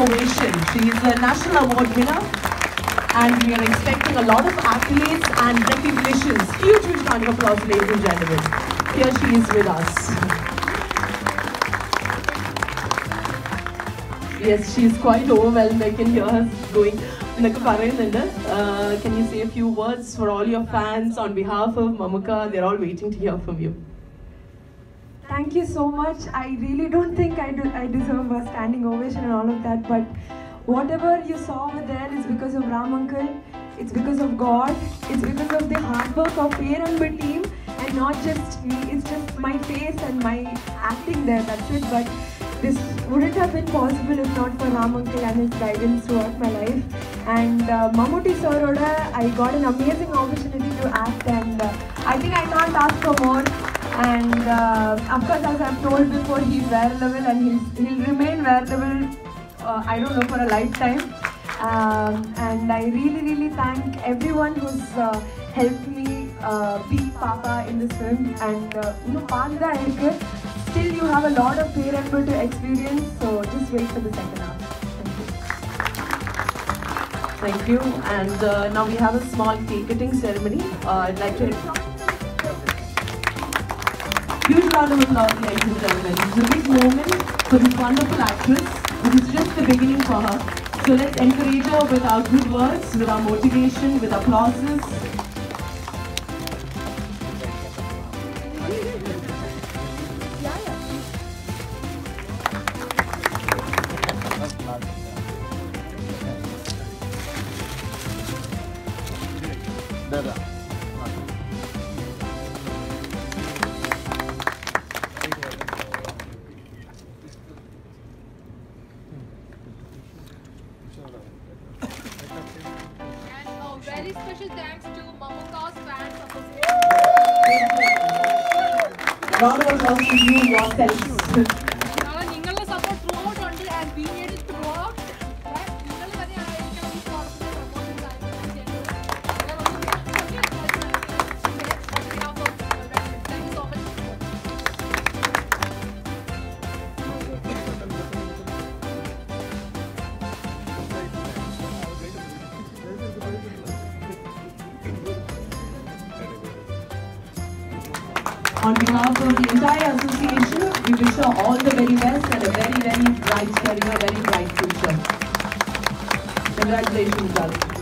She is a national award winner and we are expecting a lot of accolades and recognitions. Huge, huge round of applause, ladies and gentlemen. Here she is with us. Yes, she's quite overwhelmed. I can hear her going. Uh, can you say a few words for all your fans on behalf of Mammukka? They're all waiting to hear from you. Thank you so much. I really don't think I, do, I deserve a standing ovation and all of that, but whatever you saw over there is because of Ram Uncle, it's because of God, it's because of the hard work of Peranbu team, and not just me, it's just my face and my acting there, that's it. But this wouldn't have been possible if not for Ram Uncle and his guidance throughout my life. And uh, Mammootty Sir Oda, I got an amazing opportunity to act, and uh, I think I can't ask for more. And uh, of course, as I've told before, he's wearable and he's, he'll remain wearable, uh, I don't know, for a lifetime. Um, and I really, really thank everyone who's uh, helped me uh, be Papa in this film. And uh, you know, Panda still you have a lot of parent to experience, so just wait for the second half. Thank you. Thank you. And uh, now we have a small cake cutting ceremony. Uh, I'd like to. Huge round of applause, ladies and gentlemen. It's a big moment for this wonderful actress. This is just the beginning for her. So let's encourage her with our good words, with our motivation, with applauses. And a very special thanks to Mammukka's fans association. Round of applause to you yourselves. On behalf of the entire association, we wish her all the very best and a very, very bright career, very bright future. Congratulations, darling.